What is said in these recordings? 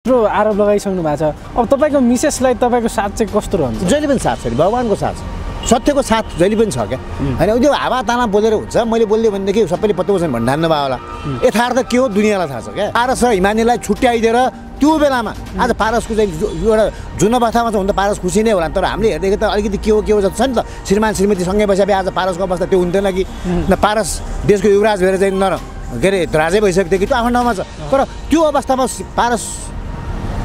यत्रो आरोप लगाइसक्नु भएको छ। अब तपाईँको मिसेसलाई तपाईँको साथ चाहिँ कस्तो रहन्छ? जहिले पनि साथ छ नि भगवान्को साथ छ। सत्यको साथ जहिले पनि छ क्या। होइन त्यो हावा ताना बोलेर हुन्छ। मैले बोलिदियो भनेदेखि सबैले पत्तो बस्छन् भन्ने ठान्नु भयो होला। यथार्थ के हो दुनियाँलाई थाहा छ क्या। पारस र हिमानीलाई छुट्याइदिएर त्यो बेलामा आज पारसको चाहिँ एउटा जुन अवस्थामा छ हुन त पारस खुसी नै होला तर हामीले हेर्दाखेरि त अलिकति के हो के हो जस्तो छ नि त। श्रीमान श्रीमती सँगै बसेपछि आज पारसको अवस्था त्यो हुन्थेन कि। न पारस देशको युवराज भएर चाहिँ न के अरे राजै भइसकेको थियो कि त्यो आफ्नो ठाउँमा छ। तर त्यो अवस्थामा पारस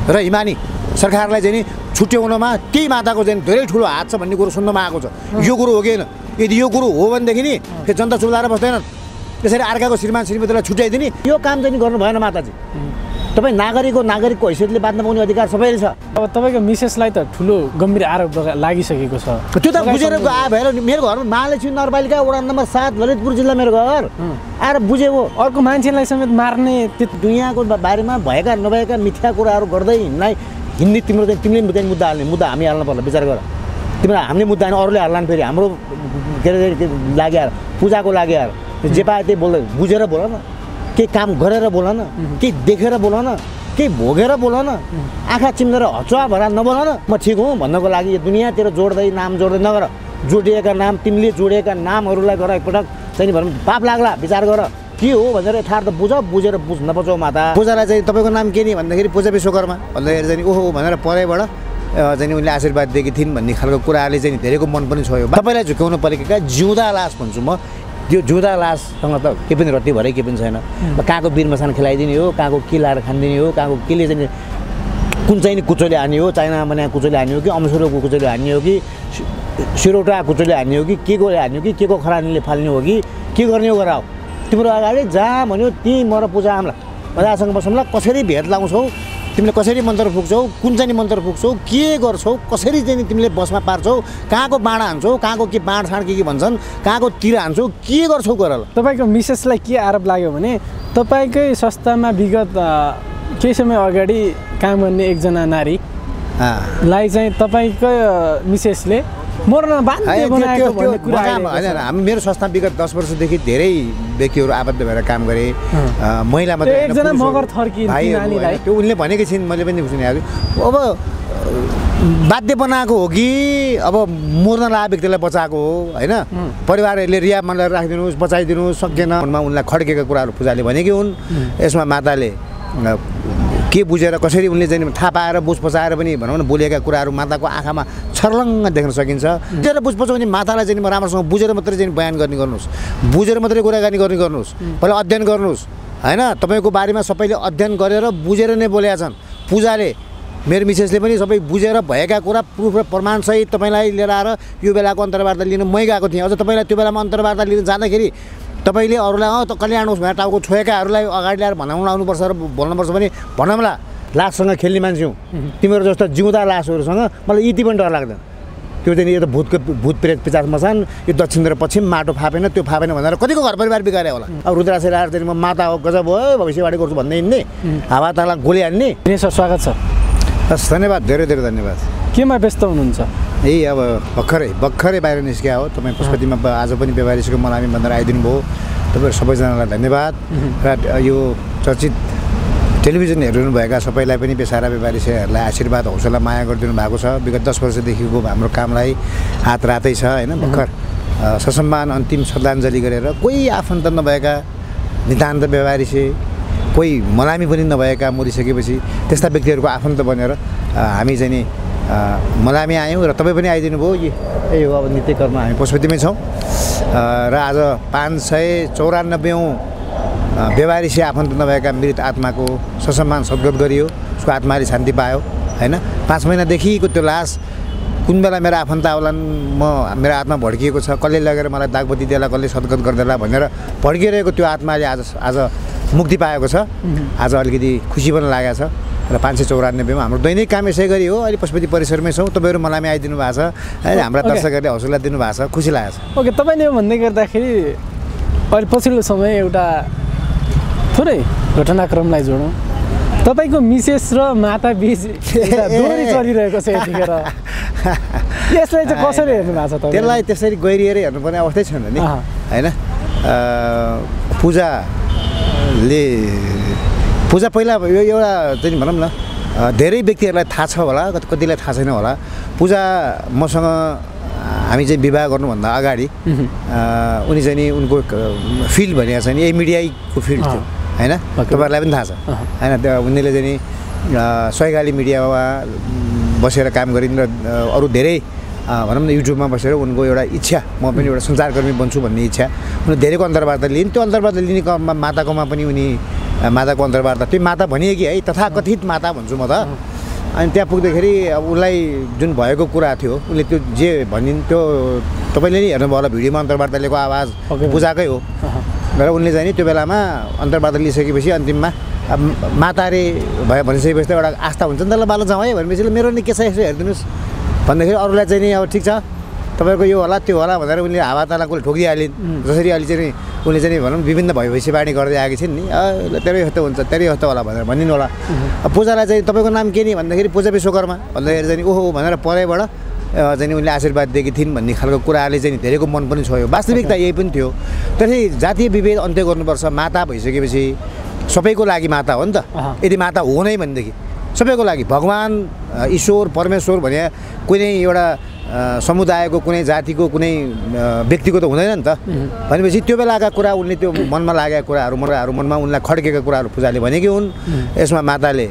र हिमानी सरकारलाई चाहिँ नि छुट्याउनमा त्यही माताको चाहिँ धेरै ठुलो हात छ भन्ने कुरो सुन्नमा आएको छ। यो कुरो हो कि होइन? यदि यो कुरो हो भनेदेखि नि फेरि जनता सुधाएर बस्दैनन्। त्यसरी अर्काको श्रीमान श्रीमतीलाई छुट्याइदिने। यो काम चाहिँ गर्नु भएन माताजी। तपाईँ नागरिकको नागरिकको हैसियतले बाँध्न पाउने अधिकार सबैले छ। अब तपाईँको मिसेसलाई त ठुलो गम्भीर आरोप लगा- लागिसकेको छ। त्यो त बुझेर आयो भएर मेरो घरमा महालक्ष्मी नगरपालिका वडा नम्बर सात ललितपुर जिल्ला मेरो घर। आएर बुझे हो अर्को मान्छेलाई समेत मार्ने त्यो दुनियाँको बारेमा भएका नभएका मिथ्या कुराहरू गर्दै हिँड्नै हिँड्ने तिम्रो चाहिँ तिमीले चाहिँ मुद्दा हाल्ने मुद्दा हामी हाल्नु पर्ला विचार गर। तिम्रो हामीले मुद्दा हाल्ने अरूले हाल्लान् फेरि। हाम्रो के अरे यार पूजाको लाग्यो यार जे पायो त्यही बोल्दै बुझेर बोल न। केही काम गरेर बोल न केही देखेर बोल न केही भोगेर बोल न आँखा चिम्लेर हचुवा भएर नबोल न म ठिक हुँ भन्नको लागि यो दुनियाँतिर जोड्दै नाम जोड्दै नगर। जोडिएका नाम तिमीले जोडिएका नामहरूलाई गर एकपटक। चाहिँ भनौँ पाप लाग्ला विचार गर। के हो भनेर यथार्थ बुझ बुझेर बुझ नबुझौ माता। पूजालाई चाहिँ तपाईँको नाम के नि भन्दाखेरि पूजा विश्वकर्मा। भन्दाखेरि चाहिँ ओहो भनेर परैबाट चाहिँ उनले आशीर्वाद दिएकी थिइन् भन्ने खालको कुराहरूले चाहिँ धेरैको मन पनि छोयो। तपाईँलाई झुक्याउनु परेको जिउँदा लास भन्छु म। त्यो जिउँदा लाससँग त केही पनि रत्ती भरै केही पनि छैन। कहाँको बिरमसान खेलाइदिने हो कहाँको के लाएर खानिदिने हो कहाँको केले चाहिँ कुन चाहिँ नि कुचोले हान्ने हो चाइना बनाएको कुचोले हान्ने हो कि अमसुरोको कुचोले हान्ने हो कि सिरौटा कुचोले हान्ने हो कि के को हान्ने हो कि के को खरानीले फाल्ने हो कि के गर्ने हो गराऊ तिम्रो अगाडि जहाँ भन्यो त्यहीँ मर पूजा आम्ला। मजासँग बसौँला कसरी भेट लाउँछौ? तिमीले कसरी मन्त्र फुक्छौ? कुन चाहिँ नि मन्त्र फुक्छौ? के गर्छौ? कसरी चाहिँ नि तिमीले बसमा पार्छौ? कहाँको बाँडा हान्छौ? कहाँको के बाँडसाँड के के भन्छन्? कहाँको तिर हान्छौ? के गर्छौ गर ल तपाईँको मिसेसलाई के आरोप लाग्यो भने तपाईँकै संस्थामा विगत केही समय अगाडि काम गर्ने एकजना नारीलाई। चाहिँ तपाईँकै मिसेसले हामी मेरो संस्था विगत दस वर्षदेखि धेरै व्यक्तिहरू आबद्ध भएर काम गरे महिला मात्रै त्यो उनले भनेकै छिन् मैले पनि सुनेको छु। अब बाध्य बनाएको हो कि अब मर्न लागेको व्यक्तिलाई बचाएको हो होइन? परिवारहरूले रियाबमा लिएर राखिदिनुहोस् बचाइदिनुहोस् सकेन। मनमा उनलाई खड्केका कुराहरू पूजाले भनेकी हुन्। यसमा माताले के बुझेर कसरी उनले चाहिँ थाहा पाएर बुझ पचाएर पनि भनौँ न बोलेका कुराहरू माताको आँखामा छर्लङ्ग देख्न सकिन्छ। बुझेर बुझ पचाउने मातालाई चाहिँ म राम्रोसँग बुझेर मात्रै चाहिँ बयान गर्ने गर्नुहोस्। बुझेर मात्रै कुराकानी गर्ने गर्नुहोस्। पहिला अध्ययन गर्नुहोस्। होइन? तपाईँको बारेमा सबैले अध्ययन गरेर बुझेर नै बोलेका छन्। पूजाले मेरो मिसेसले पनि सबै बुझेर भएका कुरा प्रुफ र प्रमाणसहित तपाईँलाई लिएर आएर यो बेलाको अन्तर्वार्ता लिन मै गएको थिएँ। अझ तपाईँलाई त्यो बेलामा अन्तर्वार्ता लिन जाँदाखेरि तपाईँले अरूलाई अँ त कल्याण होस् भनेर टाउको छोएकाहरूलाई अगाडि ल्याएर भनाउन आउनुपर्छ र बोल्नुपर्छ भने भनौँला लाससँग खेल्ने मान्छे हौँ। तिमीहरू जस्तो जिउँदा लासहरूसँग मलाई यति पनि डर लाग्दैन। त्यो चाहिँ यो त भूतको भूत प्रेत पिचास मसान यो दक्षिण र पश्चिम माटो फापेन त्यो फापेन भनेर कतिको घर परिवार बिगारे होला। अब रुद्रासे आएर चाहिँ म माता हो गजब हो भविष्यवाणी गर्छु भन्दै हिँड्ने हावा ताला गोली हान्ने। सर स्वागत छ। हस् धन्यवाद धेरै धेरै धन्यवाद। केमा व्यस्त हुनुहुन्छ? यही अब भर्खरै भर्खरै बाहिर निस्किया हो। तपाईँ पशुपतिमा ब- आज पनि व्यवहारिसको मलाई भनेर आइदिनु भयो। तपाईँहरू सबैजनालाई धन्यवाद। र यो चर्चित टेलिभिजन हेरिनुभएका सबैलाई पनि बेसारा व्यापारीहरूलाई आशीर्वाद हौसला माया गरिदिनु भएको छ। विगत दस वर्षदेखिको हाम्रो कामलाई हात रातै छ होइन? भर्खर ससम्मान अन्तिम श्रद्धाञ्जली गरेर कोही आफन्त नभएका नितान्त व्यवहारी से कोही मलामी पनि नभएका मरिसकेपछि त्यस्ता व्यक्तिहरूको आफन्त बनेर हामी चाहिँ नि मलामी आयौँ र तपाईँ पनि आइदिनु भयो यी यही हो अब नित्य कर्म हामी पशुपतिमै छौँ। र आज पाँच सय चौरानब्बेौँ व्यवहारी से आफन्त नभएका मृत आत्माको ससम्मान सद्गत गरियो उसको आत्माले शान्ति पायो होइन? पाँच महिनादेखिको त्यो लास कुन बेला मेरो आफन्त आउलान् म मेरो आत्मा भड्किएको छ कसले लगेर मलाई दागबत्ती देला कसले सद्गत गरिदेला भनेर भड्किरहेको त्यो आत्माले आज आज मुक्ति पाएको छ। आज अलिकति खुसी पनि लागेको छ। र पाँच सय चौरानब्बेमा हाम्रो दैनिक काम यसै गरी हो। अहिले पशुपति परिसरमै छौँ। तपाईँहरू मलाई आइदिनु भएको छ। है हाम्रा। दर्शकहरूले हौसला दिनुभएको छ। खुसी लागेको छ। ओके तपाईँले यो भन्दै गर्दाखेरि अहिले पछिल्लो समय एउटा थोरै घटनाक्रमलाई जोडौँ। तपाईँको मिसेस र माता बिच दोहोरी चलिरहेको छ यतिखेर। यसलाई चाहिँ कसरी हेर्नु भएको छ? त्यसलाई त्यसरी गहिरिएर हेर्नुपर्ने अवस्थै छैन नि। होइन? पूजाले पूजा पहिला यो एउटा चाहिँ भनौँ न धेरै व्यक्तिहरूलाई थाहा छ होला कति कतिलाई थाहा छैन होला। पूजा मसँग हामी चाहिँ विवाह गर्नुभन्दा अगाडि उनी चाहिँ नि उनको फिल्ड भनेको छ नि यही मिडियाको फिल्ड थियो होइन। तपाईँहरूलाई पनि थाहा छ। होइन त्यो उनीले चाहिँ नि सैगाली मिडियामा बसेर काम गरिन् र अरू धेरै भनौँ न युट्युबमा बसेर उनको एउटा इच्छा म पनि एउटा सञ्चारकर्मी बन्छु भन्ने इच्छा उनीहरूले धेरैको अन्तर्वार्ता लिइन्। त्यो अन्तर्वार्ता लिने क्रममा माताकोमा पनि उनी माताको अन्तर्वार्ता त्यो माता भनिए कि है तथाकथित माता भन्छु म त। अनि त्यहाँ पुग्दाखेरि अब उसलाई जुन भएको कुरा थियो उसले त्यो जे भनिन् त्यो तपाईँले नि हेर्नुभयो होला भिडियोमा अन्तर्वार्ता लिएको आवाज। पूजाकै हो। र उनले चाहिँ नि त्यो बेलामा अन्तर्वार्ता लिइसकेपछि अन्तिममा अब मातारे भयो भनिसकेपछि त एउटा आस्था हुन्छ नि त ल बालो जाउँ है भनेपछि मेरो नि के छ यसो हेरिदिनुहोस्। भन्दाखेरि अरूलाई चाहिँ नि अब ठिक छ। तपाईँको यो होला त्यो होला भनेर उनले हावा ताला कसले ठोकिदिइहालिन् जसरी अहिले चाहिँ नि उनले चाहिँ भनौँ विभिन्न भविष्यवाणी गर्दै आएकी छिन् नि। "अ, ल तेरै यस्तो हुन्छ तेरै यस्तो होला भनेर भनिदिनु होला। पूजालाई चाहिँ तपाईँको नाम के नि भन्दाखेरि पूजा विश्वकर्मा भन्दाखेरि चाहिँ ओहो भनेर परैबाट चाहिँ उनले आशीर्वाद दिएकी थिइन् भन्ने खालको कुराले चाहिँ धेरैको मन पनि छोयो। वास्तविकता यही पनि थियो। त्यसै जातीय विभेद अन्त्य गर्नुपर्छ। माता भइसकेपछि सबैको लागि माता हो नि त। यदि माता हो नै भनेदेखि सबैको लागि भगवान् ईश्वर परमेश्वर भने कुनै एउटा समुदायको कुनै जातिको कुनै व्यक्तिको त हुँदैन नि त। भनेपछि त्यो बेलाका कुरा उनले त्यो मनमा लागेका कुराहरू मनमा उनलाई खड्केका कुराहरू पूजाले भनेकी हुन्। यसमा माताले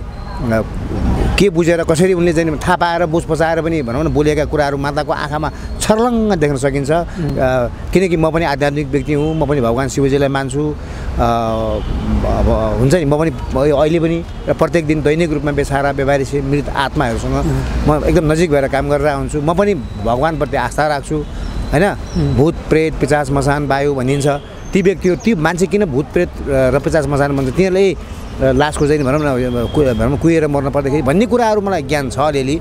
के बुझेर कसरी उनले चाहिँ थाहा पाएर बुझ पचाएर पनि भनौँ न बोलेका कुराहरू माताको आँखामा छर्लङ्ग देख्न सकिन्छ। किनकि म पनि आध्यात्मिक व्यक्ति हुँ म पनि भगवान् शिवजीलाई मान्छु। अब हुन्छ नि म पनि अहिले पनि र प्रत्येक दिन दैनिक रूपमा बेसारा व्यवहारिक मृत आत्माहरूसँग म एकदम नजिक भएर काम गरेर हुन्छु म पनि भगवान्प्रति आस्था राख्छु होइन? भूत प्रेत पिचास मसान वायु भनिन्छ। ती व्यक्तिहरू ती मान्छे किन भूत प्रेत र पिचास मसान भन्छ तिनीहरूले लासको चाहिँ भनौँ न भनौँ न कुहेर मर्न पर्दाखेरि भन्ने कुराहरू मलाई ज्ञान छ अलिअलि।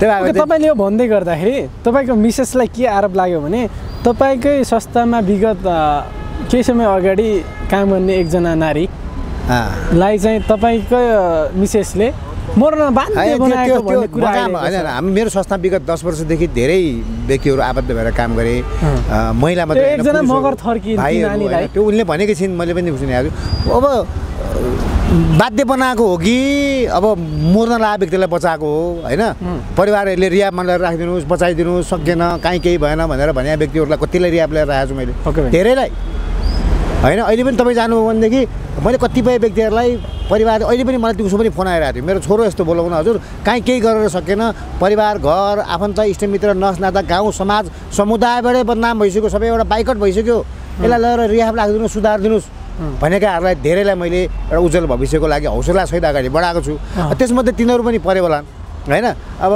त्यही भएर तपाईँले यो भन्दै गर्दाखेरि तपाईँको मिसेसलाई के आरोप लाग्यो भने तपाईँकै संस्थामा विगत केही समय अगाडि काम गर्ने एकजना नारीलाई अँ। चाहिँ तपाईँकै मिसेसले मर्न। हामी मेरो संस्था विगत दस वर्षदेखि धेरै व्यक्तिहरू आबद्ध भएर काम गरे। महिला मात्रै त्यो उनले भनेकै छिन् मैले पनि सुनेको छु अब बाध्य बनाएको हो कि अब मर्न लागेको व्यक्तिलाई बचाएको हो होइन? परिवारहरूले रियाब मलाई राखिदिनुहोस् बचाइदिनुहोस् सकेन काहीँ केही भएन भनेर भने व्यक्तिहरूलाई कतिलाई रियाब लिएर राखेको छु मैले। धेरैलाई। होइन अहिले पनि तपाईँ जानुभयो भनेदेखि मैले कतिपय व्यक्तिहरूलाई परिवार अहिले पनि मलाई दिउँसो पनि फोन आइरहेको थियो। मेरो छोरो यस्तो बोलाउन हजुर काहीँ केही गरेर सकेन। परिवार घर आफन्त इष्टमित्र नस नाता गाउँ समाज समुदायबाटै बदनाम भइसक्यो सबै एउटा बाइकट भइसक्यो। यसलाई लगेर रिहाब राखिदिनुहोस् सुधारिदिनुहोस्। भनेकाहरूलाई धेरैलाई मैले एउटा उज्जवल भविष्यको लागि हौसलासहित अगाडि बढाएको छु। त्यसमध्ये तिनीहरू पनि परे होला। होइन? अब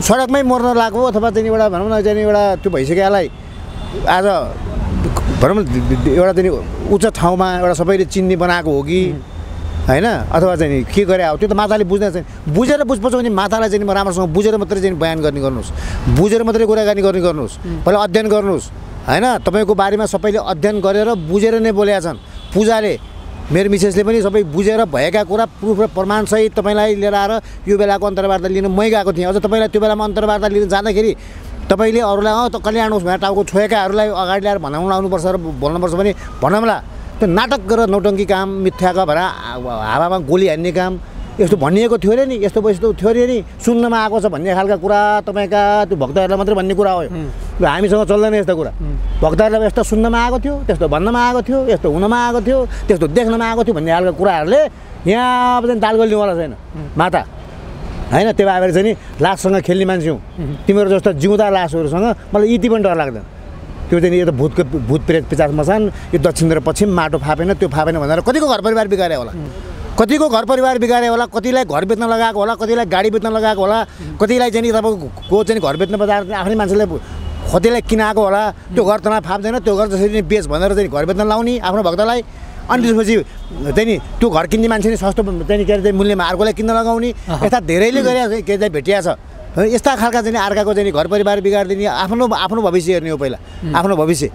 सडकमै मर्न लागेको अथवा चाहिँ एउटा भनौँ न चाहिँ एउटा त्यो भइसकेलाई आज भनौँ न एउटा चाहिँ उच्च ठाउँमा एउटा सबैले चिन्ने बनाएको हो कि? होइन? अथवा चाहिँ के गरे हो त्यो त माताले बुझ्न चाहिँ बुझेर बुझ्छ भने मातालाई चाहिँ नि राम्रोसँग बुझेर मात्रै चाहिँ बयान गर्ने गर्नुहोस्। बुझेर मात्रै कुराकानी गर्ने गर्नुहोस्। पहिला अध्ययन गर्नुहोस्। होइन तपाईँको बारेमा सबैले अध्ययन गरेर बुझेर नै बोलेका छन्। पूजाले मेरो मिसेसले पनि सबै बुझेर भएका कुरा प्रुफ र प्रमाणसहित तपाईँलाई लिएर आएर यो बेलाको अन्तर्वार्ता लिन मै गएको थिएँ। अझ तपाईँलाई त्यो बेलामा अन्तर्वार्ता लिन जाँदाखेरि तपाईँले अरूलाई अँ त कल्याण होस् भनेर टाउको छोएकाहरूलाई अगाडि ल्याएर भनाउन आउनुपर्छ र भन्नुपर्छ भने भनौँला। त्यो नाटक गरेर नौटङ्की काम मिथ्याका भएर हावामा गोली हान्ने काम यस्तो भनिएको थियो अरे नि यस्तो यस्तो थियो अरे नि। सुन्नमा आएको छ भन्ने खालका कुरा तपाईँका त्यो भक्तहरूलाई मात्रै भन्ने कुरा हो यो। हामीसँग चल्दैन यस्तो कुरा। भक्तहरूलाई यस्तो सुन्नमा आएको थियो त्यस्तो भन्नमा आएको थियो यस्तो हुनमा आएको थियो त्यस्तो देख्नमा आएको थियो भन्ने खालको कुराहरूले यहाँ अब चाहिँ दाल गल्नेवाला छैन। माता होइन त्यो भएर चाहिँ नि लाससँग खेल्ने मान्छे हौ। तिमीहरू जस्तो जिउँदा लासहरूसँग मलाई यति पनि डर लाग्दैन। त्यो चाहिँ यो त भूतको भूत प्रेत पिचास मसान यो दक्षिण र पश्चिम माटो फापेन त्यो फापेन भनेर कतिको घर परिवार बिगारे होला। कतिको घर परिवार बिगारे होला कतिलाई घर बेच्न लगाएको होला कतिलाई गाडी बेच्न लगाएको होला कतिलाई चाहिँ नि तपाईँको को चाहिँ घर बेच्न बजार आफ्नै मान्छेलाई कतिलाई किनाएको होला त्यो घर तँलाई फाप्दैन त्यो घर जसरी बेच भनेर चाहिँ घर बेच्न लाउने आफ्नो भक्तलाई अनि त्यसपछि चाहिँ नि त्यो घर किन्ने मान्छे नि सस्तो चाहिँ के अरे मूल्यमा अर्कोलाई किन्न लगाउने यस्ता धेरैले गरेको छ के चाहिँ भेटिया छ। यस्ता खालका चाहिँ अर्काको चाहिँ घर परिवार बिगारिदिने आफ्नो आफ्नो भविष्य हेर्ने हो पहिला आफ्नो भविष्य।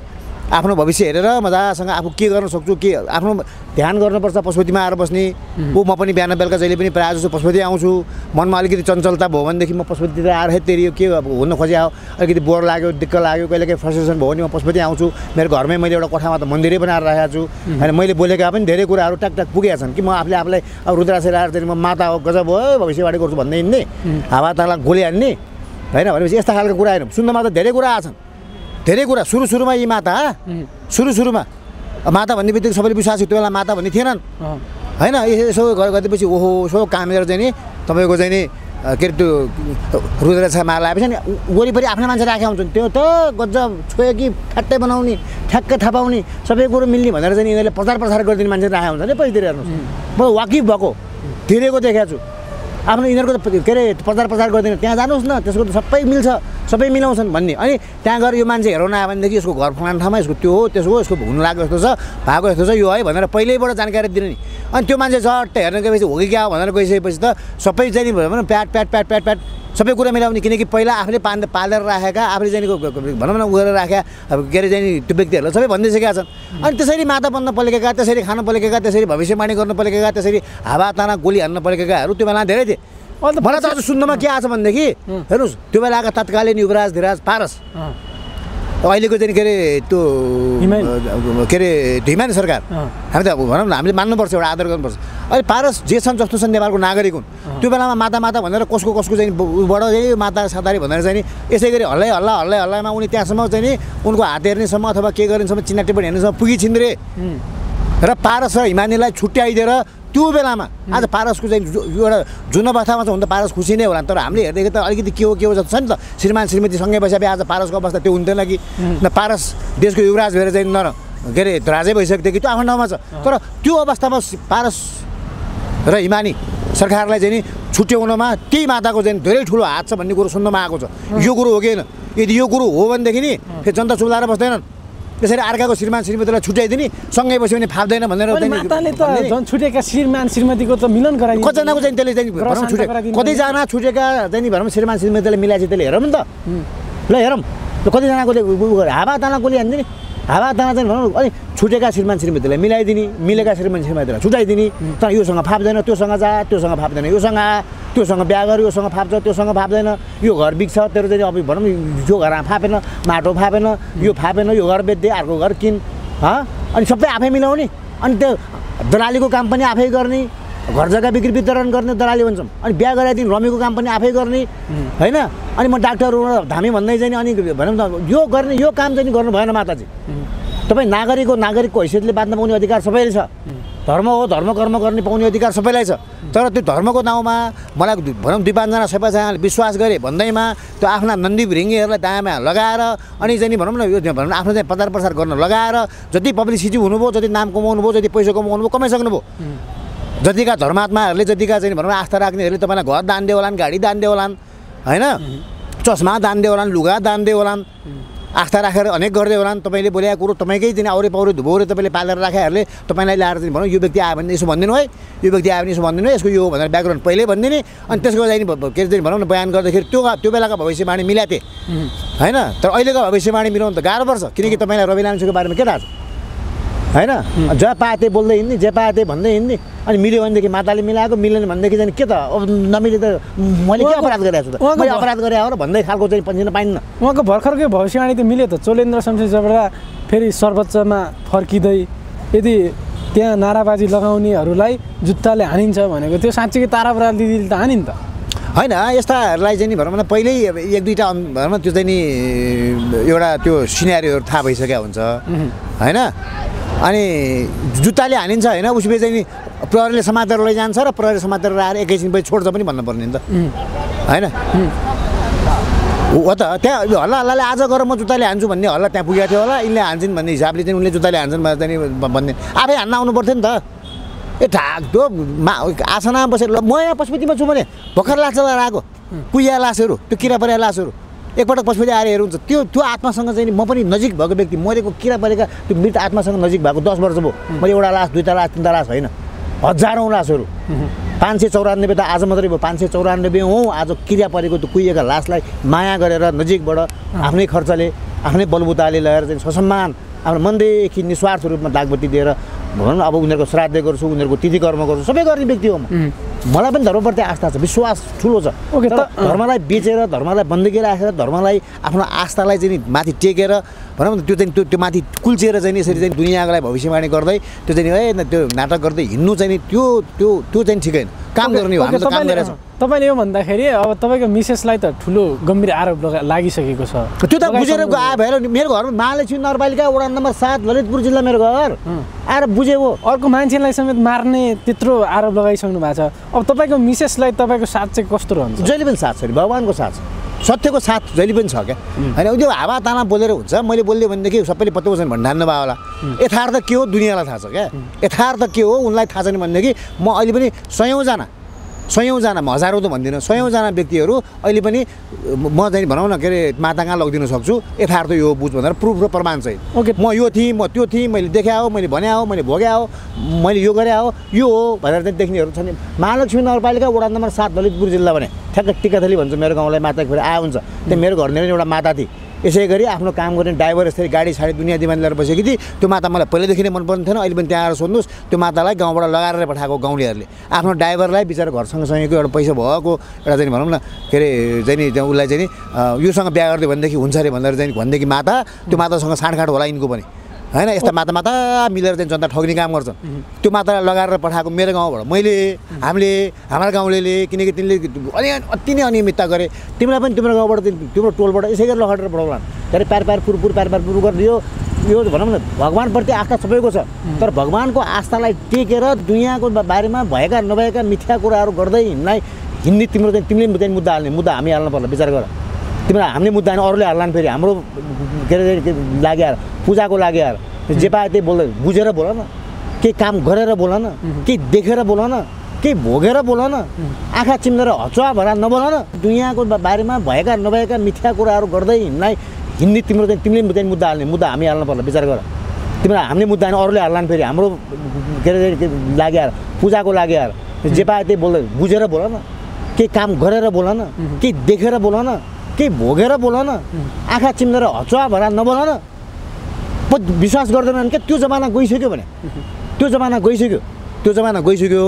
आफ्नो भविष्य हेरेर मजासँग आफू के गर्न सक्छु के आफ्नो ध्यान गर्नुपर्छ पशुपतिमा आएर बस्ने। ऊ म पनि बिहान बेलुका जहिले पनि प्रायः जस्तो पशुपति आउँछु मनमा अलिकति चञ्चलता भयो भनेदेखि म पशुपतितिर आएर हे तेरि यो के अब हुन खोज्या हो अलिकति बोर लाग्यो दिक्क लाग्यो कहिले काहीँ फ्रस्ट्रेसन भयो भने म पशुपति आउँछु। मेरो घरमै मैले एउटा कोठामा त मन्दिरै बनाएर राखेको छु। होइन मैले बोलेका पनि धेरै कुराहरू टाक पुगेका छन् कि म आफूले आफूलाई अब रुद्राक्षर आएर चाहिँ म माता हो गजब हो भविष्यवाणी गर्छु भन्दै हिँड्ने हावा ताला गोली हान्ने होइन भनेपछि यस्ता खालको कुरा होइन। सुन्नमा त धेरै कुरा आछन् धेरै कुरा सुरु सुरुमा यी माता सुरु सुरुमा माता भन्ने बित्तिकै सबैले विश्वास थियो त्यो बेला माता भन्ने थिएनन्। होइन यसो गर- गरिदिएपछि ओहो यसो कामेर चाहिँ नि तपाईँको चाहिँ नि के अरे त्यो रुद्राक्ष माला लगाएपछि नि वरिपरि आफ्नै मान्छे राखेका हुन्छन्। त्यो त गजब छोयो कि फ्याट्टै बनाउने ठ्याक्कै थाहा पाउने सबै कुरो मिल्ने भनेर चाहिँ यिनीहरूले प्रचार प्रसार गरिदिने मान्छे राखेका हुन्छ नि पहिलेतिर हेर्नुहोस्। म वाकिफ भएको। धेरैको देखाएको छु। आफ्नो यिनीहरूको त के अरे प्रचार प्रसार गरिदिने। त्यहाँ जानुहोस् न त्यसको त सबै मिल्छ सबै मिलाउँछन् भन्ने। अनि त्यहाँ गएर यो मान्छे हेराउन आयो भनेदेखि यसको घर फलान ठाउँमा यसको त्यो हो त्यसो हो यसको हुन लाग्यो यस्तो छ भएको यस्तो छ यो है भनेर पहिल्यैबाट जानकारी दिने नि। अनि त्यो मान्छे झट्ट हेर्न गएपछि हो कि क्या हो भनेर गइसकेपछि त सबै चाहिँ नि भनौँ न प्याट प्याट प्याट प्याट प्याट सबै कुरा मिलाउने किनकि पहिला आफूले पाल पालेर राखेका आफूले नि भनौँ न गरेर राखेका अब के अरे चाहिँ नि त्यो व्यक्तिहरूलाई सबै भनिदिइसकेका छन्। अनि त्यसरी माता बन्न पलेका त्यसरी खान पलेका त्यसरी भविष्यवाणी गर्न पलेका त्यसरी हावा ताना गोली हान्न पलेकाहरू त्यो बेला धेरै थिए। अहिले त मलाई त सुन्नमा के आछ भनेदेखि हेर्नुहोस् त्यो बेलाका तत्कालीन युवराज धिराज पारस अहिलेको चाहिँ के अरे त्यो के अरे हिमाली सरकार। हामी त भनौँ न हामीले मान्नुपर्छ एउटा आदर गर्नुपर्छ। अहिले पारस जे छन् जस्तो छन् नेपालको नागरिक हुन् त्यो बेलामा माता माता भनेर कसको कसको चाहिँ बाट चाहिँ माता सातारी भनेर चाहिँ नि यसै गरी हल्लै हल्ला हल्लै हल्लामा उनी त्यहाँसम्म चाहिँ नि उनको हात हेर्नेसम्म अथवा के गर्नेसम्म चिना टिप्पणी हेर्नेसम्म पुगी छिन्द्रे र पारस र हिमानीलाई छुट्याइदिएर त्यो बेलामा आज पारसको चाहिँ एउटा जुन अवस्थामा छ हुन त पारस खुसी नै होला तर हामीले हेर्दाखेरि त अलिकति के हो के हो जस्तो छ नि त। श्रीमान श्रीमती सँगै बसेपछि आज पारसको अवस्था त्यो हुन्थेन कि। न पारस देशको युवराज भएर चाहिँ न के अरे राजै भइसकेको थियो कि। त्यो आफ्नो ठाउँमा छ। तर त्यो अवस्थामा पारस र हिमानी सरकारलाई चाहिँ नि छुट्याउनमा त्यही माताको चाहिँ धेरै ठुलो हात छ भन्ने कुरो सुन्नमा आएको छ। यो कुरो हो कि होइन? यदि यो कुरो हो भनेदेखि नि फेरि जनता चुलाएर बस्दैनन्। त्यसरी अर्काको श्रीमान श्रीमतीलाई छुट्याइदिने सँगै बस्यो भने फाप्दैन भनेर नि माताले त नि। झन् छुटेका श्रीमान श्रीमतीको त मिलन गराइदिनु कतिजनाको चाहिँ त्यसले चाहिँ भनौँ छुटे कतिजना छुटेका चाहिँ नि भनौँ श्रीमान श्रीमतीले मिलाएपछि त्यसले हेरौँ नि त। ल हेरौँ। कतिजनाकोले उ- हावा ताना कसले हान्छ हावा ताना चाहिँ भनौँ अनि छुटेका श्रीमान श्रीमतीलाई मिलाइदिने मिलेका श्रीमान श्रीमतीलाई छुटाइदिने। तर योसँग फाप्दैन त्योसँग जा त्योसँग फाप्दैन योसँग आ त्योसँग बिहा गर योसँग फाप्छ त्योसँग फाप्दैन। यो घर बिग्छ तेरो चाहिँ अब भनौँ यो घर फापेन माटो फापेन यो फापेन यो घर बेच्दै अर्को घर किन अनि सबै आफै मिलाउने अनि त्यो दलालीको काम पनि आफै गर्ने। घर जग्गा बिक्री वितरण गर्ने दलाली भन्छौँ। अनि बिहा गराइदिने रमीको काम पनि आफै गर्ने होइन? अनि म डाक्टर धामी भन्दै चाहिँ नि अनि भनौँ न यो गर्ने यो काम चाहिँ गर्नु भएन माताजी। तपाईँ नागरिक हो नागरिकको हैसियतले बाँच्न पाउने अधिकार सबैले छ। धर्म हो धर्म कर्म गर्ने पाउने अधिकार सबैलाई छ। तर त्यो धर्मको नाउँमा मलाई भनौँ दुई पाँचजना सबैजनाले विश्वास गरे भन्दैमा त्यो आफ्ना नन्दी भिरिङ्गीहरूलाई दायाँमा लगाएर अनि चाहिँ भनौँ न यो भनौँ आफ्नो चाहिँ प्रचार प्रसार गर्न लगाएर जति पब्लिसिटी हुनुभयो जति नाम कमाउनु भयो जति पैसा कमाउनु भयो कमाइसक्नुभयो। जतिका धर्मात्माहरूले जतिका चाहिँ भनौँ आस्था राख्नेहरूले तपाईँलाई घर दान दियो होलान् गाडी दान दियो होलान् होइन चस्मा दान दियो होलान् लुगा दान दियो होलान् आस्था राखेर अनेक गर्दै होलान् तपाईँले बोलेको कुरो तपाईँकै चाहिँ अरू पाउरे धुबौरे तपाईँले पालेर राखेहरूले तपाईँलाई ल्याएर चाहिँ भनौँ यो व्यक्ति आयो भने यसो भनिदिनु है। यो व्यक्ति आयो भने यसो भनिदिनु यसको यो भनेर ब्याकग्राउन्ड पहिल्यै भनिदिने। अनि त्यसको चाहिँ के अरे चाहिँ भनौँ न बयान गर्दाखेरि त्यो त्यो बेलाको भविष्यवाणी मिलाएको थिएँ। होइन? तर अहिलेको भविष्यवाणी मिलाउनु त गाह्रो पर्छ। किनकि तपाईँलाई रवि लामिछाको बारेमा के थाहा छ? होइन? जहाँ पाए त्यही बोल्दै हिँड्ने जे पाए त्यही भन्दै हिँड्ने। अनि मिल्यो भनेदेखि माताले मिलाएको मिलेन भनेदेखि चाहिँ के त? अब नमिले त मैले के अपराध गरेको छु त? मैले अपराध गरे हो र भन्दै खालको चाहिँ पन्छिन पाइन्न। उहाँको भर्खरकै भविष्यवाणी त मिल्यो त। चोलेन्द्र शमशेर जबडा फेरि सर्वोच्चमा फर्किँदै यदि त्यहाँ नाराबाजी लगाउनेहरूलाई जुत्ताले हानिन्छ भनेको त्यो साँच्चीकै तारा बराल दिदीले त हानि नि त। होइन यस्ताहरूलाई चाहिँ नि भनौँ न पहिल्यै एक दुईवटा भनौँ न त्यो चाहिँ नि एउटा त्यो सिनेरीहरू थाहा भइसकेको हुन्छ। होइन? अनि जुत्ताले हानिन्छ होइन उसले चाहिँ नि प्रहरीले समातेर लैजान्छ र प्रहरीले समातेर आएर एकैछिनपछि छोड्छ पनि भन्नुपर्ने नि त। होइन? हो त त्यहाँ हल्ला हल्लाले आज गएर म जुत्ताले हान्छु भन्ने हल्ला त्यहाँ पुगेको थियो होला यिनले हान्छन् भन्ने हिसाबले चाहिँ उनले जुत्ताले हान्छन् भनेर चाहिँ भन्ने। आफै हान्न आउनु पर्थ्यो नि त। ए ढाक त्यो मा आसनामा बसेर ल म यहाँ पशुपतिमा छु भने भर्खर लास लगाएर आएको कुहिया लासहरू त्यो किरा परेका लासहरू। एकपल्ट पशुपति आएर हेर्नुहुन्छ। त्यो त्यो आत्मासँग चाहिँ म पनि नजिक भएको व्यक्ति मरेको किरा परेका त्यो मृत आत्मासँग नजिक भएको दस वर्ष भयो। मैले एउटा लास दुईवटा लास तिनवटा लास होइन। हजारौँ लासहरू। पाँच सय चौरानब्बे त आज मात्रै भयो। पाँच सय चौरानब्बे हौँ। आज क्रिया परेको त्यो कुहिएका लासलाई माया गरेर नजिकबाट आफ्नै खर्चले आफ्नै बलबुताले लगेर चाहिँ ससम्मान आफ्नो मनदेखि निस्वार्थ रूपमा दागबत्ती दिएर भनौँ न अब उनीहरूको श्राद्ध गर्छु उनीहरूको तिथि कर्म गर्छु सबै गर्ने व्यक्ति हो म. मलाई पनि धर्मप्रति आस्था छ विश्वास ठुलो छ। ओके, तर त- धर्मलाई बेचेर धर्मलाई बन्दगी राखेर धर्मलाई आफ्नो आस्थालाई चाहिँ माथि टेकेर भनौँ न त्यो चाहिँ त्यो त्यो माथि कुल्चिएर चाहिँ यसरी चाहिँ दुनियाँको लागि भविष्यवाणी गर्दै त्यो चाहिँ न त्यो नाटक गर्दै हिँड्नु चाहिँ त्यो त्यो त्यो चाहिँ ठिकै काम गर्ने हो हामी तपाईँले यो भन्दाखेरि अब तपाईँको मिसेसलाई त ठुलो गम्भीर आरोप लगा लागिसकेको छ। त्यो त बुझेर आयो भएर मेरो घरमा महालक्ष्मी नगरपालिका वडा नम्बर सात ललितपुर जिल्ला मेरो घर। आएर बुझे हो। अर्को मान्छेलाई समेत मार्ने त्यत्रो आरोप लगाइसक्नु भएको छ। अब तपाईँको मिसेसलाई तपाईँको साथ चाहिँ कस्तो रहन्छ? जहिले पनि साथ छ नि भगवान्को साथ छ। सत्यको साथ जहिले पनि छ क्या। होइन त्यो हावा ताना बोलेर हुन्छ। मैले बोल्यो भनेदेखि सबैले पत्तो बुझ्छन् भन्ने ठान्नु भयो होला। यथार्थ के हो दुनियाँलाई थाहा छ क्या? यथार्थ के हो उनलाई थाहा छैन भनेदेखि म अहिले पनि सयौँजना सयौँजना म हजारौँ त भन्दिनँ। सयौँजना व्यक्तिहरू अहिले पनि म चाहिँ भनौँ न के अरे माता कहाँ लगिदिन सक्छु? यथार्थ यो बुझ भनेर प्रुफ र प्रमाण चाहिँ। ओके। म यो थिएँ म त्यो थिएँ मैले देखाए हो मैले भने हो मैले भोगे हो मैले यो गरे हो यो हो भनेर चाहिँ देख्नेहरू छन्। महालक्ष्मी नगरपालिका वडा नम्बर सात ललितपुर जिल्ला भने ठ्याक्क टिकाथली भन्छ मेरो गाउँलाई माता फेरि आयो हुन्छ। त्यहाँ मेरो घरनिर एउटा माता थिए। यसै गरी आफ्नो काम गर्ने ड्राइभर यसरी गाडी साडी दुनियाँ दिमाग लिएर बसेकी थिए। त्यो माता मलाई पहिल्यैदेखि नै मन पर्ने थिएन अहिले पनि त्यहाँ आएर सोध्नुहोस्। त्यो मातालाई गाउँबाट लगाएर पठाएको गाउँलेहरूले। आफ्नो ड्राइभरलाई बिचरा घर सँगसँगैको एउटा पैसा भएको एउटा चाहिँ भनौँ न के अरे चाहिँ नि उसलाई चाहिँ योसँग बिहा गरिदियो भनेदेखि हुन्छ अरे भनेर चाहिँ भनेदेखि माता त्यो मातासँग साँडखाँड होला यिनको पनि। होइन यस्ता माता माता मिलेर चाहिँ जनता ठग्ने काम गर्छन्। त्यो मातालाई लगाएर पठाएको मेरो गाउँबाट। मैले हामीले हाम्रा गाउँलेले किनकि तिनले अनि अति नै अनियमितता गरे। तिमीलाई पनि तिम्रो गाउँबाट तिम्रो टोलबाट यसै गरेर लगाएर पठाउला। के अरे प्यार प्यार पुरपुर प्यार प्यार पुर गरिदियो। यो भनौँ न भगवान्प्रति आस्था सबैको छ। तर भगवान्को आस्थालाई टेकेर दुनियाँको बारेमा भएका नभएका मिथ्या कुराहरू गर्दै हिँड्नै हिँड्ने तिम्रो चाहिँ तिमीले चाहिँ मुद्दा हाल्ने मुद्दा हामी हाल्नु पर्ला। विचार गर। तिमीलाई हामीले मुद्दा हाल्ने अरूले हाल्लान् फेरि। हाम्रो के अरे लाग्यो पूजाको लाग्यो जे पायो त्यही बोल्दै बुझेर बोल न। केही काम गरेर बोल न। केही देखेर बोल न। केही भोगेर बोल न। आँखा चिम्लेर हचुवा भएर नबोल न। दुनियाँको बारेमा भएका नभएका मिथ्या कुराहरू गर्दै हिँड्नै हिँड्ने तिम्रो चाहिँ तिमीले चाहिँ मुद्दा हाल्ने मुद्दा हामी हाल्नु पर्ला विचार गर। तिमीलाई हामीले मुद्दा हाल्ने अरूले हाल्लान् फेरि। हाम्रो के अरे लाग्यो पूजाको लाग्यो जे पायो त्यही बोल्दै बुझेर बोल न। केही काम गरेर बोल न। केही देखेर बोल न। केही भोगेर बोल न। आँखा चिम्लेर हचुवा भएर नबोल न। पो विश्वास गर्दैनन् क्या त्यो जमाना गइसक्यो भने। त्यो जमाना गइसक्यो। त्यो जमाना गइसक्यो।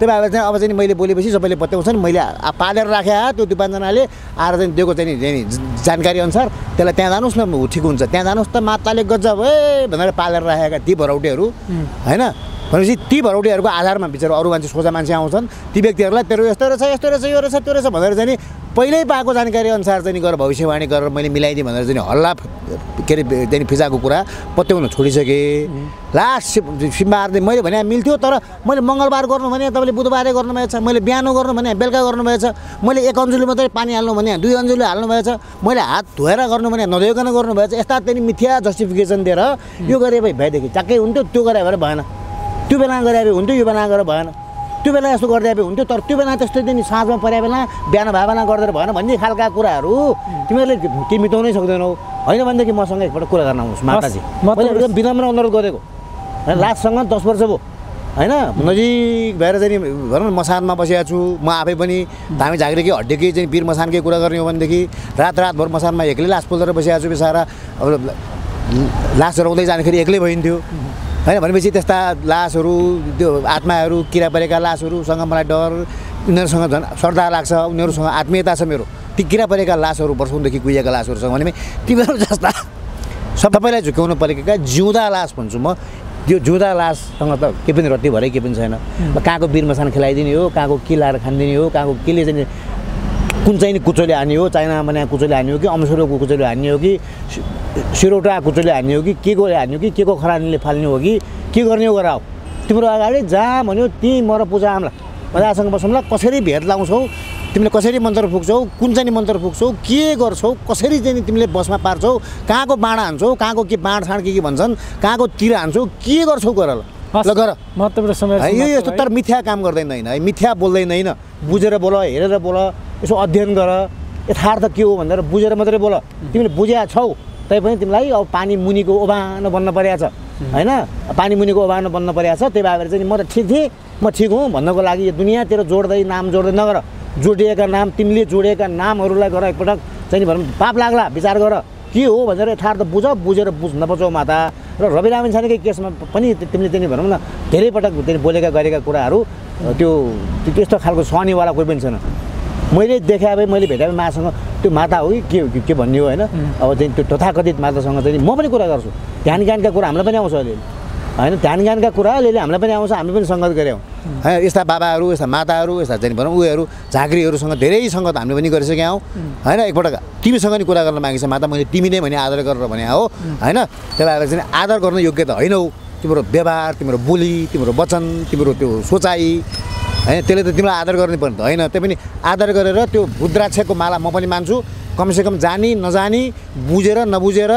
त्यही भएर चाहिँ अब चाहिँ नि मैले बोलेपछि सबैले पत्याउँछन् मैले आ- पालेर राखे त्यो दुई पाँचजनाले आएर चाहिँ दिएको चाहिँ नि- नि जानकारी अनुसार त्यसलाई त्यहाँ जानुहोस् न ठिक हुन्छ। त्यहाँ जानुहोस् त माताले गजब है भनेर पालेर राखेका ती भरौटेहरू। होइन? भनेपछि ती भरौटेहरूको आधारमा बिचरा अरू मान्छे सोझा मान्छे आउँछन्। ती व्यक्तिहरूलाई तेरो यस्तो रहेछ यस्तो रहेछ यो रहेछ त्यो रहेछ भनेर चाहिँ नि पहिल्यै पाएको जानकारी अनुसार चाहिँ गरेर भविष्यवाणी गरेर मैले मिलाइदिएँ भनेर चाहिँ हल्ला के अरे नि फिजाको कुरा पत्याउन छोडिसकेँ। लास्ट सिमबार मैले भने मिल्थ्यो तर मैले मङ्गलबार गर्नु भने तपाईँले बुधबारै गर्नुभएछ मैले बिहान गर्नु भने बेलुका गर्नुभएछ मैले एक अन्जुली मात्रै पानी हाल्नु भने दुई अन्जुली हाल्नुभएछ मैले हात धोएर गर्नु भने नधोइकन गर्नुभएछ यस्ता चाहिँ मिथ्या जस्टिफिकेसन दिएर यो गरे भए भएदेखि ट्याक्कै हुन्थ्यो त्यो गरे भएर भएन। त्यो बेला गरे हुन्थ्यो यो बेला गरेर भएन। त्यो बेला यस्तो गरिदिए हुन्थ्यो तर त्यो बेला त्यस्तो दिन साँझमा परे बेला बिहान बेला गरिदिएर भएन भन्ने खालका कुराहरू तिमीहरूले केही मिताउनै सक्दैनौ। होइन भनेदेखि मसँग एकपल्ट कुरा गर्न आउनुहोस् माताजी। मैले एकदम विनम्र अनुरोध गरेको। होइन लास्टसँग दस वर्ष भयो। होइन नजिक भएर चाहिँ भनौँ न मसानमा बसेको छु। म आफै पनि धामी झाँक्रीकै हड्डीकै चाहिँ वीर मसानकै कुरा गर्ने हो भनेदेखि रात रातभर मसानमा एक्लै लास पोलेर बसेको छु बेसारा। अब लास जराउँदै जाँदाखेरि एक्लै भइन्थ्यो। होइन भनेपछि त्यस्ता लासहरू त्यो आत्माहरू किरा परेका लासहरूसँग मलाई डर उनीहरूसँग झन् श्रद्धा लाग्छ उनीहरूसँग आत्मीयता छ मेरो। ती किरा परेका लासहरू वर्षौँदेखि कुहिएका लासहरूसँग भने तिमीहरू जस्ता सबैलाई झुक्याउनु परेका जिउँदा लास भन्छु म। त्यो जिउँदा लाससँग त केही पनि रत्ती भरे केही पनि छैन। कहाँको वीर मसान खेलाइदिने हो कहाँको के लाएर खानिदिने हो कहाँको केले चाहिँ कुन चाहिँ नि कुचोले हान्ने हो? चाइना बनाएको कुचोले हान्ने हो कि अमसुरको कुचोले हान्ने हो कि सिरौटा कुचोले हान्ने हो कि के को हान्ने हो कि के को खरानीले फाल्ने हो कि के गर्ने हो गर तिम्रो अगाडि जहाँ भन्यो त्यहीँ मर पूजा आम्ला। मजासँग बसौँला कसरी भेट लाउँछौ? तिमीले कसरी मन्त्र फुक्छौ? कुन चाहिँ मन्त्र फुक्छौ? के गर्छौ? कसरी चाहिँ तिमीले बसमा पार्छौ? कहाँको बाँड हान्छौ? कहाँको के बाँड साँड के के भन्छन्? कहाँको तिर हान्छौ? के गर्छौ गर ल। गर। महत्त्वपूर्ण समय यो यस्तो तर मिथ्या काम गर्दैन होइन। है मिथ्या बोल्दैन होइन। बुझेर बोल हेरेर बोल। यसो अध्ययन गर यथार्थ के हो भनेर बुझेर मात्रै बोल। तिमीले बुझेका छौ तैपनि तिमीलाई अब पानी मुनिको ओभानो बन्न परेको छ। होइन? पानी मुनिको ओभानो बन्न परेको छ त्यही भएर चाहिँ म त ठिक थिएँ म ठिक हुँ भन्नको लागि यो दुनियाँतिर जोड्दै नाम जोड्दै नगर। जोडिएका नाम तिमीले जोडिएका नामहरूलाई गर एकपटक। चाहिँ नि भनौँ पाप लाग्ला विचार गर। के हो भनेर यथार्थ बुझ बुझेर बुझ नबुझौ माता। र रवि रामन छानेकै केसमा पनि तिमीले त्यही भनौँ न धेरै पटक बोलेका गरेका कुराहरू त्यो त्यस्तो खालको सहनेवाला कोही पनि छैन। मैले देखाए भए मैले भेटाए मासँग। त्यो माता हो कि? के हो? कि के भन्ने हो होइन? अब चाहिँ त्यो तथाकथित मातासँग चाहिँ म पनि कुरा गर्छु। ध्यान ज्ञानका कुरा हामीलाई पनि आउँछ अलिअलि होइन? ध्यान ज्ञानका कुरा अलिअलि हामीलाई पनि आउँछ हामी पनि सङ्गत गऱ्यौँ। होइन? यस्ता बाबाहरू यस्ता माताहरू यस्ता चाहिँ भनौँ उयोहरू झाँक्रीहरूसँग धेरै सङ्गत हामीले पनि गरिसकेका हौँ। होइन? एकपटक तिमीसँग नि कुरा गर्न मागिन्छ माता मैले तिमी नै भने आदर गरेर भने हो। होइन? त्यही भएर चाहिँ आदर गर्न योग्य त होइनौ तिम्रो व्यवहार तिम्रो बोली तिम्रो वचन तिम्रो त्यो सोचाइ होइन त्यसले त तिमीलाई आदर गर्ने पर्ने त होइन। त्यो पनि आदर गरेर त्यो रुद्राक्षको माला म पनि मान्छु। कमसेकम जानी नजानी बुझेर नबुझेर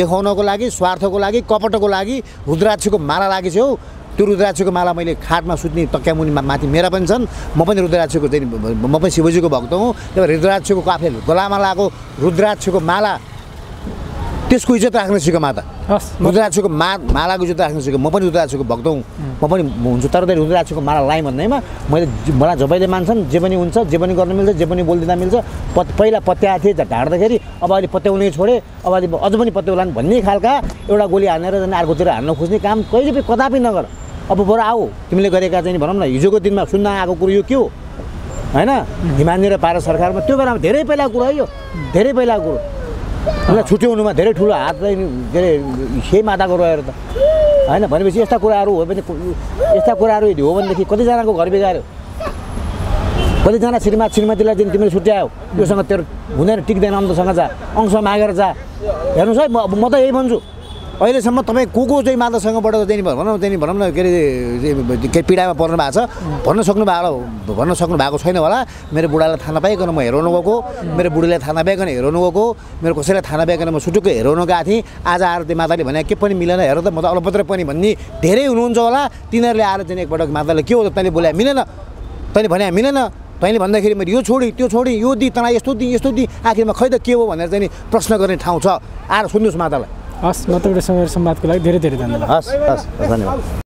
देखाउनको लागि स्वार्थको लागि कपटको लागि रुद्राक्षको माला लागेको छ हौ। त्यो रुद्राक्षको माला मैले खाटमा सुत्ने तक्यामुनि मा- माथि मेरा पनि छन्। म पनि रुद्राक्षको चाहिँ म पनि शिवजीको भक्त हुँ। त्यही भएर रुद्राक्षको आफूले गलामा लगाएको रुद्राक्षको माला त्यसको इज्जत राख्न सिक माता। रुद्राक्षको मा मालाको इज्जत राख्न सिकेँ। म पनि रुद्राक्षको भक्त हुँ। म पनि हुन्छु तर त्यो रुद्राक्षको माला लाएँ भन्दैमा मैले मलाई सबैले मान्छन् जे पनि हुन्छ जे पनि गर्न मिल्छ जे पनि बोलिदिँदा मिल्छ पत पहिला पत्याएको थिएँ ढाड्दाखेरि अब अहिले पत्याउने छोडेँ। अब अहिले अझ पनि पत्याउलान् भन्ने खालका एउटा गोली हानेर झन् अर्कोतिर हान्न खोज्ने काम कहिले पनि कदापि नगर। अब बरु आऊ तिमीले गरेका चाहिँ भनौँ न हिजोको दिनमा सुन्न आएको कुरो यो के हो? होइन? हिमानी र भारत सरकारमा त्यो बेलामा धेरै पहिलाको कुरो है यो धेरै पहिलाको कुरो। मलाई छुट्याउनुमा धेरै ठुलो हात चाहिँ के अरे हे माताको रहेर त। होइन भनेपछि यस्ता कुराहरू हो भने यस्ता कुराहरू यदि हो भनेदेखि कतिजनाको घर बिगाऱ्यो कतिजना श्रीमान श्रीमतीलाई चाहिँ तिमीले छुट्यायो त्योसँग तेरो हुँदैन टिक्दैन अन्तसँग जा अंश मागेर जा। हेर्नुहोस् है म त यही भन्छु। अहिलेसम्म तपाईँ को को चाहिँ मातासँगबाट चाहिँ भनौँ चाहिँ भनौँ न के अरे के पीडामा पर्नु भएको छ भन्न सक्नु भएको भन्न सक्नु भएको छैन होला। मेरो बुढालाई थाहा नपाइकन म हेराउनु गएको मेरो बुढीलाई थाहा नपाइकन हेराउनु गएको मेरो कसैलाई थाहा नपाइकन म सुटुक्कै हेराउनु गएको थिएँ। आज आएर त्यो माताले भने के पनि मिलेन हेर त म त अलपत्र पनि भन्ने धेरै हुनुहुन्छ होला। तिनीहरूले आएर चाहिँ एकपटक माताले के हो त तैँले बोले मिलेन तैँले भने मिलेन तैँले भन्दाखेरि मैले यो छोडी त्यो छोडी यो दि तँलाई यस्तो दि यस्तो दि आखिरमा खै त के हो भनेर चाहिँ नि प्रश्न गर्ने ठाउँ छ। आएर सुन्नुहोस् मातालाई। हस् म तपाईँको समय संवादको लागि धेरै धेरै धन्यवाद। हस् हस् धन्यवाद।